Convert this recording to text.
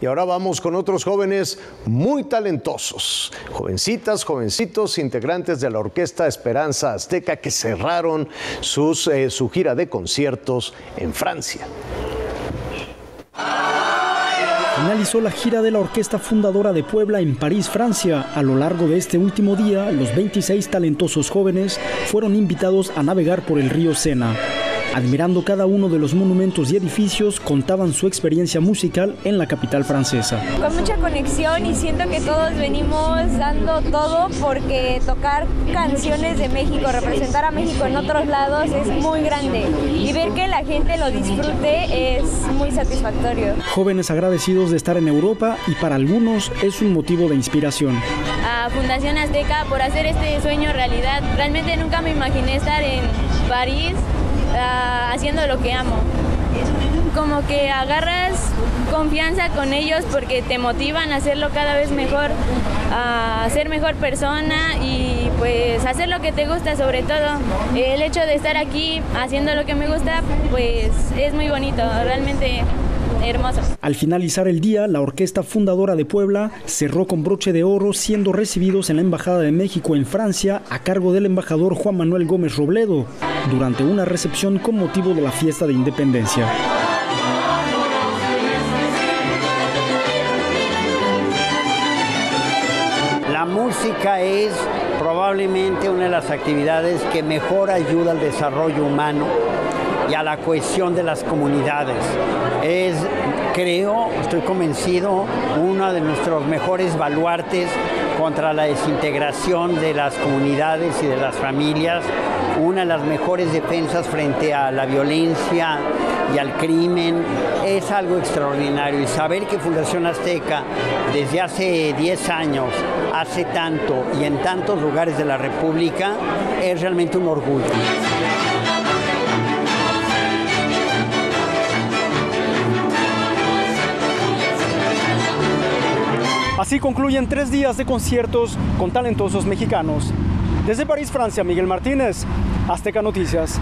Y ahora vamos con otros jóvenes muy talentosos, jovencitas, jovencitos, integrantes de la Orquesta Esperanza Azteca que cerraron eh, su gira de conciertos en Francia. Finalizó la gira de la orquesta fundadora de Puebla en París, Francia. A lo largo de este último día, los 26 talentosos jóvenes fueron invitados a navegar por el río Sena. Admirando cada uno de los monumentos y edificios, contaban su experiencia musical en la capital francesa. Con mucha conexión y siento que todos venimos dando todo porque tocar canciones de México, representar a México en otros lados es muy grande y ver que la gente lo disfrute es muy satisfactorio. Jóvenes agradecidos de estar en Europa y para algunos es un motivo de inspiración. A Fundación Azteca por hacer este sueño realidad. Realmente nunca me imaginé estar en París uh, haciendo lo que amo. Como que agarras confianza con ellos porque te motivan a hacerlo cada vez mejor, a ser mejor persona y pues hacer lo que te gusta sobre todo. El hecho de estar aquí haciendo lo que me gusta pues es muy bonito, realmente Al finalizar el día, la orquesta fundadora de Puebla cerró con broche de oro, siendo recibidos en la Embajada de México en Francia a cargo del embajador Juan Manuel Gómez Robledo, durante una recepción con motivo de la fiesta de independencia. La música es probablemente una de las actividades que mejor ayuda al desarrollo humano y a la cohesión de las comunidades. Es, creo, estoy convencido, uno de nuestros mejores baluartes contra la desintegración de las comunidades y de las familias, una de las mejores defensas frente a la violencia y al crimen, es algo extraordinario. Y saber que Fundación Azteca desde hace 10 años hace tanto y en tantos lugares de la República es realmente un orgullo. Así concluyen tres días de conciertos con talentosos mexicanos. Desde París, Francia, Miguel Martínez, Azteca Noticias.